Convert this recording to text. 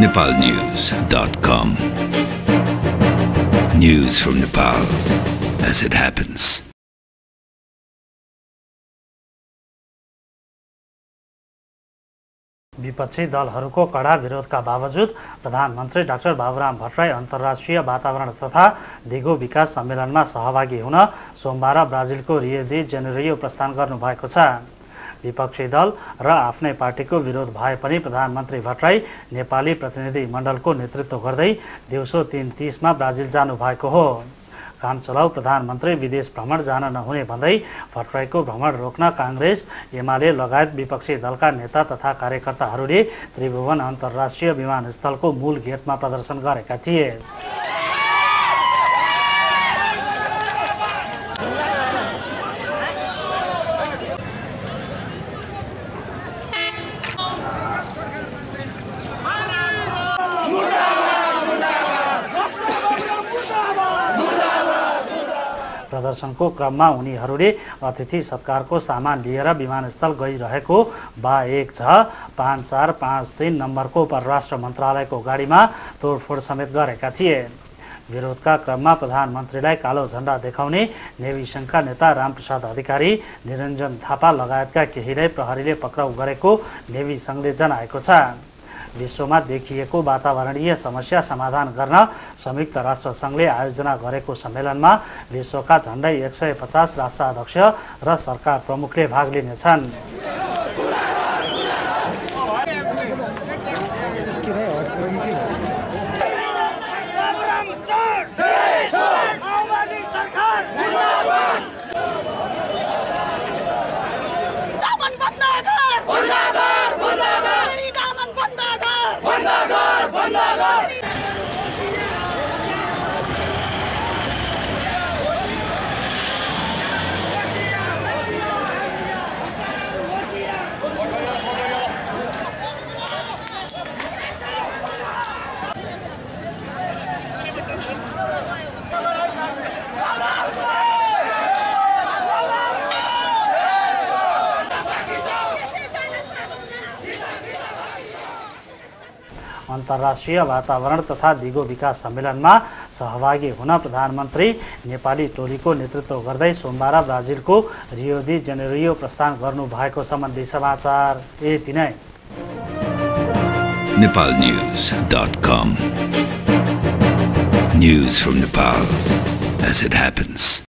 nepalnews.com. News from Nepal as it happens. विपक्षी दलहरूको कडा विरोधका बावजुद प्रधानमन्त्री डाक्टर बाबुराम भट्टराई अन्तर्राष्ट्रिय वातावरण तथा दिगो विकास सम्मेलनमा सहभागी हुन सोमबार ब्राजिलको रियो दि जेनेरियो प्रस्थान गर्नुभएको छ विपक्षी दल र आफ्नै पार्टीको विरोध भए पनि प्रधानमन्त्री भट्टराई नेपाली प्रतिनिधि मण्डलको नेतृत्व गर्दै दिउँसो तिन तिसमा ब्राजिल जानुभएको हो। काम चलाउ प्रधानमन्त्री विदेश भ्रमण जान नहुने भन्दै भट्टराईको भ्रमण रोक्न काङ्ग्रेस एमाले लगायत विपक्षी दलका नेता तथा कार्यकर्ताहरूले त्रिभुवन अन्तर्राष्ट्रिय विमानस्थलको मूल गेटमा प्रदर्शन गरेका थिए। प्रदर्शनको क्रममा उनीहरूले अतिथि सत्कारको सामान लिएर विमानस्थल गइरहेको बा एक छ। पाँच चार पाँच तिन नम्बरको परराष्ट्र मन्त्रालयको गाडीमा तोडफोड समेत गरेका थिए। विरोधका क्रममा प्रधानमन्त्रीलाई कालो झण्डा देखाउने नेवी सङ्घका नेता रामप्रसाद अधिकारी निरञ्जन थापा लगायतका केहीलाई प्रहरीले पक्राउ गरेको नेवी सङ्घले जनाएको छ। विश्वमा देखिएको वातावरणीय समस्या समाधान गर्न संयुक्त राष्ट्र सङ्घले आयोजना गरेको सम्मेलनमा विश्वका झन्डै एक सय पचास राष्ट्राध्यक्ष र सरकार प्रमुखले भाग लिनेछन्। अन्तर्राष्ट्रिय वातावरण तथा दिगो विकास सम्मेलनमा सहभागी हुन प्रधानमन्त्री नेपाली टोलीको नेतृत्व गर्दै सोमबार ब्राजिलको रियो दि जेनेरियो प्रस्थान गर्नुभएको सम्बन्धी समाचार यति नै nepalnews.com. News from Nepal as it happens.